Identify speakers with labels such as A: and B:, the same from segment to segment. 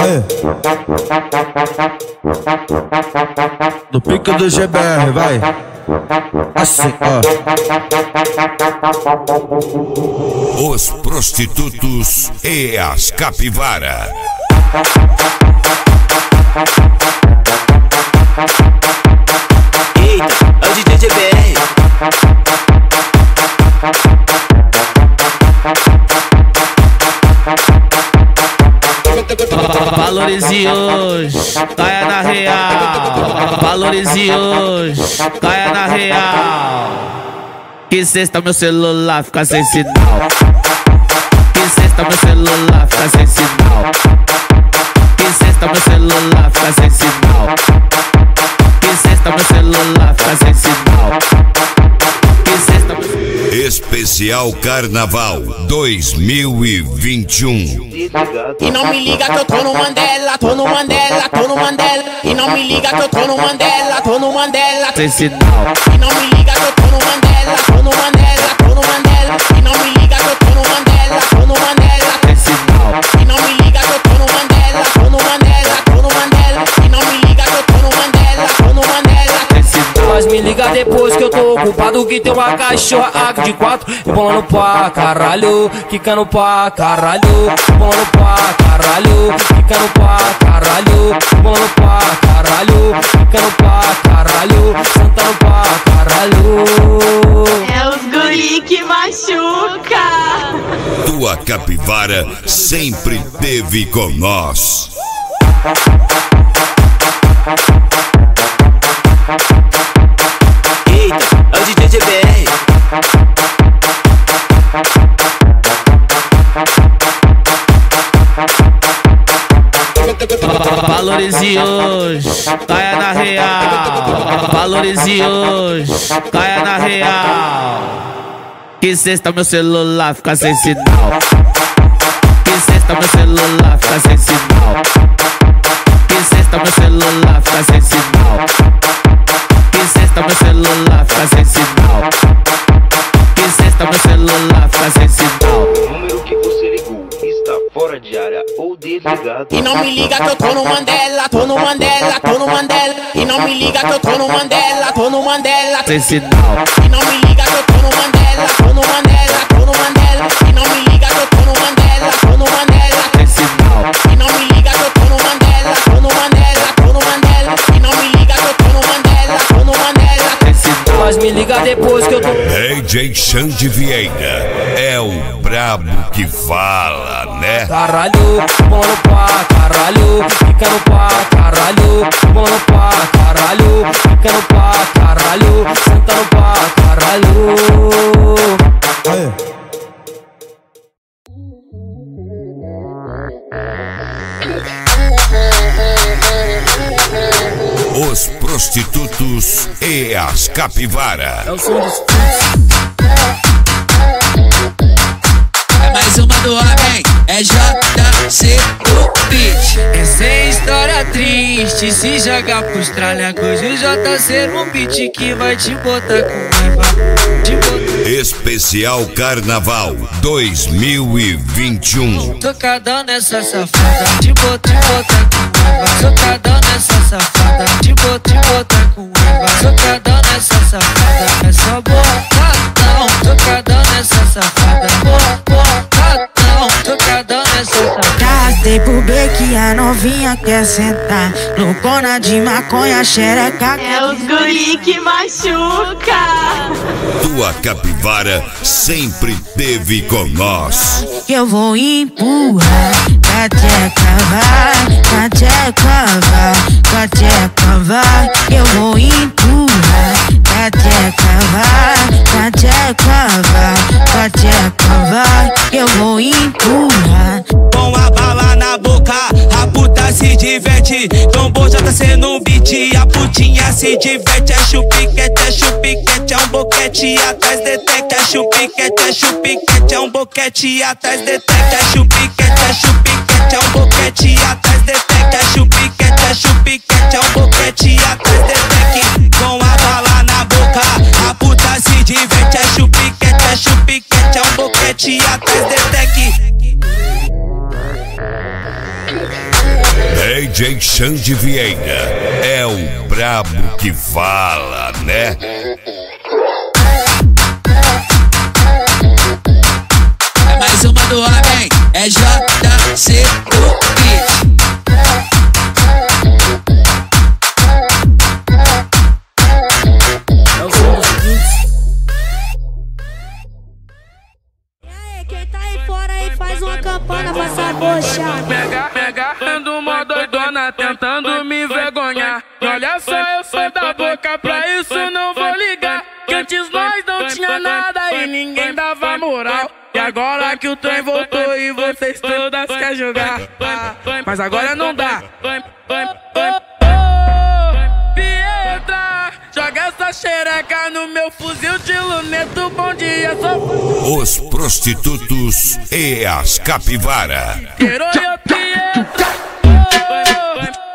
A: Aê. No pique do GBR, vai. Assim, ó.
B: Os prostitutos e as capivara.
C: Eita, é o DJ GBR.
D: Valorize hoje, caia na real. Valorize hoje, caia na real. Que sexta meu celular fica sem sinal. Que sexta meu celular fica sem sinal. Que sexta meu celular fica sem sinal. Que sexta meu celular
B: Especial Carnaval 2021.
E: E não me liga que eu tô no Mandela, tô no Mandela, tô no Mandela. E não me liga que eu tô no Mandela, tô no Mandela.
D: sem sinal.
E: E não me liga que eu tô no Mandela, tô no Mandela, tô no Mandela. E não me liga que eu tô no Mandela, tô no Mandela. Me liga
F: depois que eu tô ocupado Que tem uma cachorra de quatro Rebolando pra caralho Quicando pra caralho Rebolando pra caralho Quicando pra caralho Rebolando pra caralho Quicando pra caralho Sentando pra caralho
G: É os guri que machuca.
B: Tua capivara sempre teve com nós.
D: Valorize hoje, caia na real. Valorize hoje, caia na real. Que sexta meu celular fica sem sinal. Que sexta meu celular fica sem sinal. Que sexta meu celular fica sem sinal.
E: E não me liga que eu tô no Mandela, tô no Mandela, tô no Mandela. E não me liga que eu tô no Mandela, tô no Mandela.
D: Sem sinal.
E: E não me liga que eu tô no Mandela, tô no Mandela, tô no Mandela. E não me liga que eu tô no Mandela, tô no Mandela.
D: Sem sinal.
E: E não me liga que eu tô no Mandela, tô no Mandela, tô no Mandela. E não me liga que eu tô no Mandela, tô no Mandela.
F: Mas me liga depois que eu tô
B: DJ Xande Vieira é o brabo que fala, né?
F: caralho, bolando pra caralho, ficando pra caralho, bolando pra caralho, ficando pra caralho, sentando pra caralho.
B: Prostitutos e as capivara.
H: É mais uma do homem, é JC triste, se jogar pros tralhacos o JC no beat que vai te botar com raiva. Te botar
B: Especial Carnaval 2021.
H: Socadão nessa safada, te botar, te botar com raiva. Socadão nessa safada, te botar, te botar com raiva. Socadão nessa safada, é só botadão. Socadão nessa safada, botadão.
I: Arrastei pro beque, a novinha quer sentar. Loucona de maconha, xereca.
G: É os guri que machuca.
B: Tua capivara sempre teve com nós.
I: Que eu vou empurrar. Pra tcheca vai, pra tcheca vai, pra tcheca vai. Eu vou empurrar. Pra tcheca vai, pra tcheca vai, pra tcheca vai. Eu vou empurrar.
C: Com a bala na boca, a puta se diverte. Tombou já tá sendo um beat, a putinha se diverte. É chupiquete, é chupiquete, é um boquete atrás detecta. É chupiquete, é chupiquete, é um boquete atrás detecta. É chupiquete, é chupiquete, é um boquete atrás detecta. É chupiquete, é chupiquete, é um boquete atrás detecta. Com a bala na boca, a puta se diverte. É chupiquete, é chupiquete, é um boquete atrás detecta.
B: DJ Xande Vieira é o brabo que fala, né?
J: É mais uma do homem, é JC
K: bocha.
L: Pega, pegando uma doidona, tentando me envergonhar. Olha só, eu sou da boca, pra isso não vou ligar. Que antes nós não tinha nada e ninguém dava moral. E agora que o trem voltou e vocês todas querem jogar. Mas agora não dá. Essa xereca no meu fuzil de luneto. Bom dia, sou
B: Os prostitutos e as capivara.
L: Herói Pietra,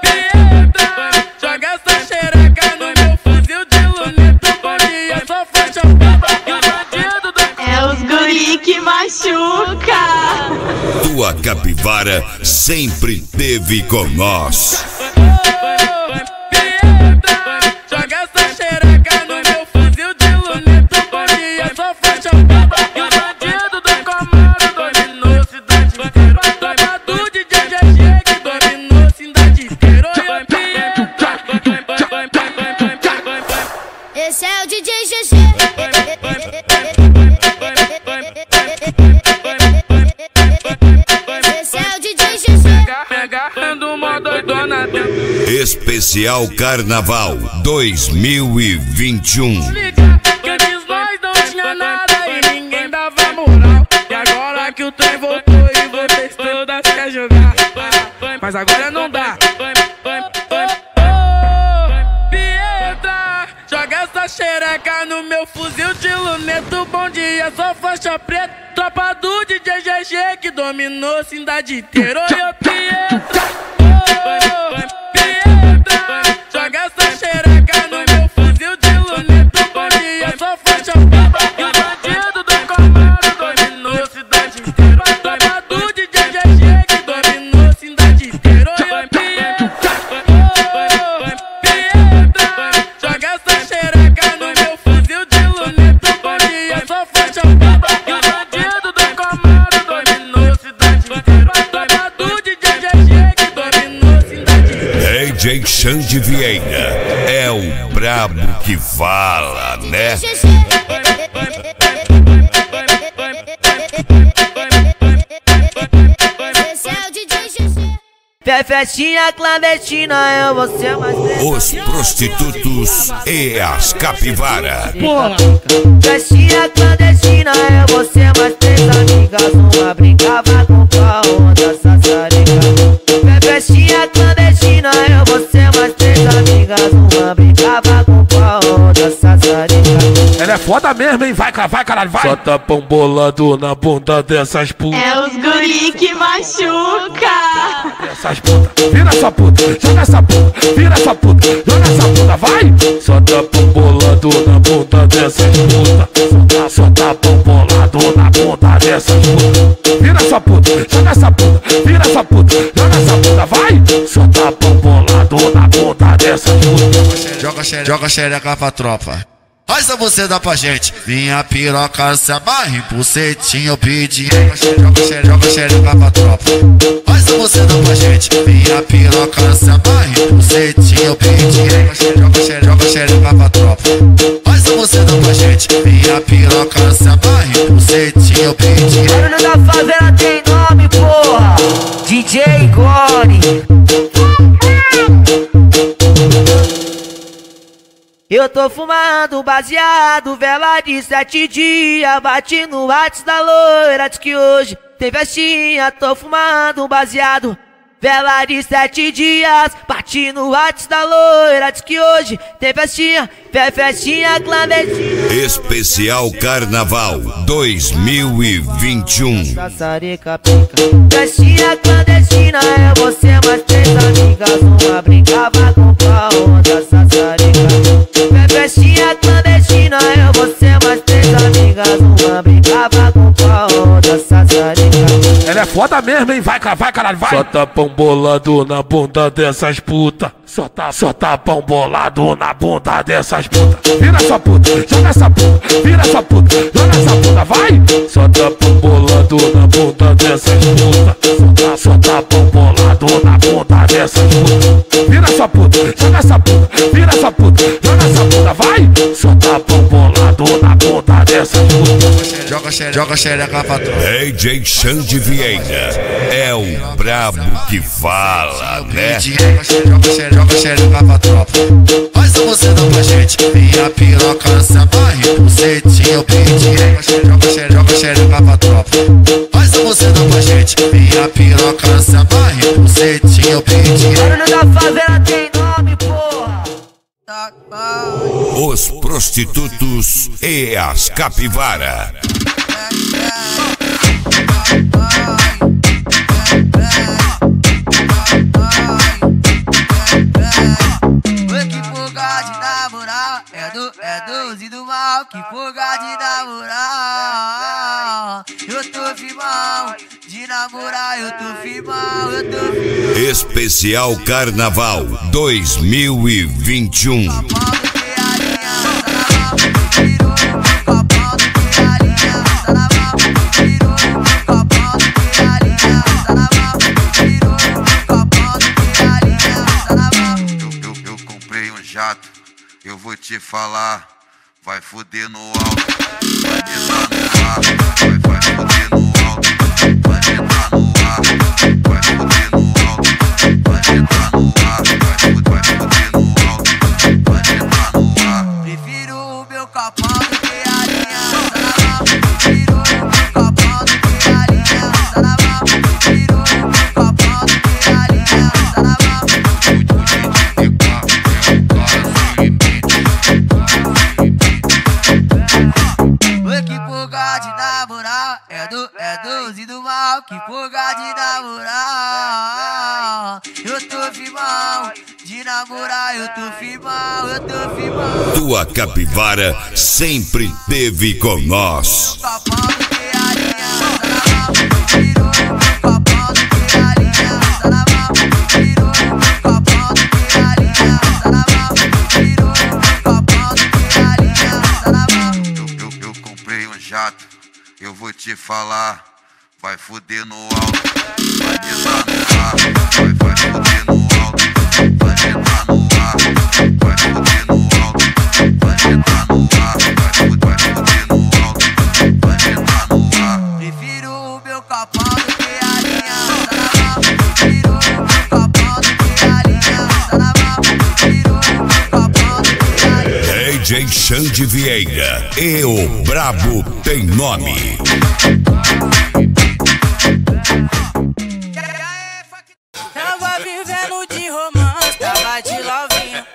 L: Pietra, joga essa xereca no meu fuzil de luneto. Bom dia, sou faixa preta o bandido do
M: É os guri que machuca.
B: Tua capivara sempre teve com nós. Especial Carnaval 2021.
L: liga Que antes nós não nada e ninguém dava moral. E agora que o trem voltou e vocês todas jogar. Mas agora não dá. Ô, Pietra, joga essa xereca no meu fuzil de luneto Bom dia, sou faixa preta. Tropa do DJ GG que dominou a cidade inteira. Oi, Pietra, ô, Pietra Joga essa xereca
B: Xande Vieira é o brabo que fala, né?
K: Esse é o DJ GG.
N: Fé festinha clandestina, eu vou ser mais
B: Os prostitutos e as capivara.
N: Festinha clandestina, eu vou ser mais três amigas Uma brincava com a outra sassarica Fé festinha clandestina, amigas Uma brincava com a outra sassarica
O: Ela é foda mesmo, hein? Vai, cara, vai, caralho, vai. Só tapão bolado na bunda dessas putas.
M: É os guri que machuca.
O: Dessas putas. Vira essa puta, joga essa puta, vira essa puta, joga essa puta, vai. Só tapão bolado na bunda dessas putas. Só, tá- só tapão bolado na bunda dessas putas. Vira essa puta, joga essa puta, vira essa puta, joga essa puta, vai. Só tapão bolado na dessas putas.
P: Joga xereca, joga xereca pra tropa. Faz a você dá pra gente. Minha piroca se amarra em bucetinho, eu pedi. Joga xereca, joga xereca, pra tropa. Faz a você dá pra gente. Minha piroca se amarra em bucetinho, eu pedi. Joga xereca, joga xereca, pra tropa. Faz a você dá pra gente. Minha piroca se amarra em bucetinho, eu pedi.
N: Barulho da favela tem nome, porra DJ Eu tô fumando baseado, vela de sete dias Bati no WhatsApp da loira, diz que hoje tem festinha Tô fumando baseado, vela de sete dias Bati no WhatsApp da loira, diz que hoje tem festinha Fé festinha clandestina.
B: Especial Carnaval 2021.
N: Sassarica pica. Festinha clandestina é você mais três amigas Uma brincava com a outra sassarica Fe- Festinha clandestina é você mais três
O: Ela é foda mesmo, hein? Vai, vai, caralho, vai. Só tapão bolado na bunda dessas puta. Só tá, só tapão bolado na bunda dessas puta. Vira essa puta, joga essa puta, vira essa puta, joga essa puta, vai. Só tapão bolado na bunda dessas puta. Só tá, só tapão bolado na bunda dessas puta. Vira essa puta, joga essa puta, vira essa puta, joga essa puta, vai. Só tapão bolado na bunda dessas puta.
P: Joga xereca, joga xereca pra trás.
B: DJ Xande Vieira é o brabo que fala, né?
P: Joga xereca, joga xereca pra tropa. Faz você não pra gente. Minha piroca se amarre, bucetinho, pedi. Joga xereca, joga xereca pra tropa. Faz você não pra gente. Minha piroca se amarre, bucetinho, pedi.
N: Barulho da favela tem nome, porra.
B: Os prostitutos e as capivara.
N: Que fuga de namorar Eu tô firmão De namorar eu tô firmão Eu tô firmão
B: Especial Carnaval 2021.
Q: Eu comprei um jato, eu vou te falar. Vai fuder no alto, vai no ar. Vai, vai fuder no alto, vai entrar no ar. Vai fuder no alto, vai entrar no ar. Vai vai fuder no alto,
N: Que fuga de namorar Eu tô firmão De namorar eu tô firmão Eu tô firmão
B: Tua capivara sempre teve com nós.
Q: Eu comprei um jato, eu vou te falar. Vai fuder no alto, vai entrar no ar. Vai, vai fuder no alto, vai entrar no ar. Vai fuder no alto, vai entrar no ar. Vai fuder, vai fuder no alto, vai entrar no ar.
N: Prefiro o meu capão do que a linha Prefiro o meu capão do que a linha Prefiro o meu capão do que a linha
B: DJ Xande Vieira e o Brabo tem nome.
R: Tava vivendo de romance, tava de lovinho.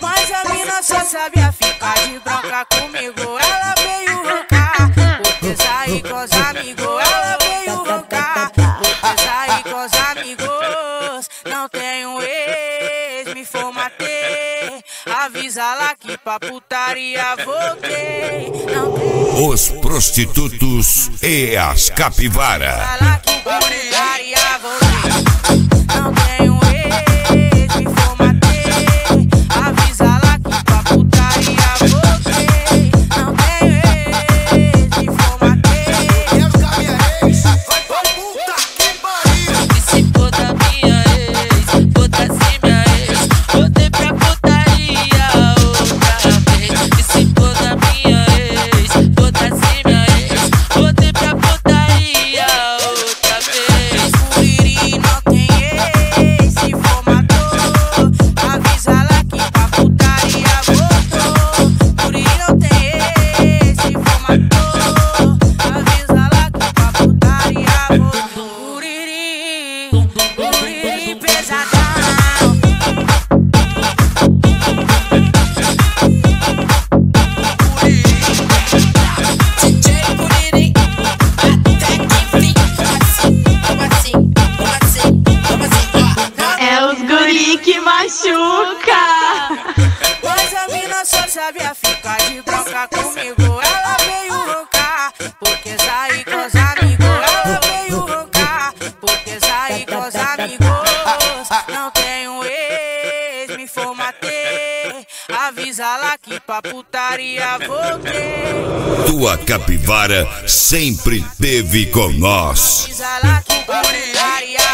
R: Mas a mina só sabia ficar de bronca comigo. Ela veio roncar, porque sair com os amigos. Ela veio roncar, porque sair com os amigos. Não tenho ex, me formatei. Avisa lá que pra putaria voltei. Não tenho
B: Os prostitutos e as capivara.
R: não tenho ex, me formatei. Avisa lá que pra putaria voltei.
B: Tua capivara sempre teve com nós.
R: Avisa lá que pra putaria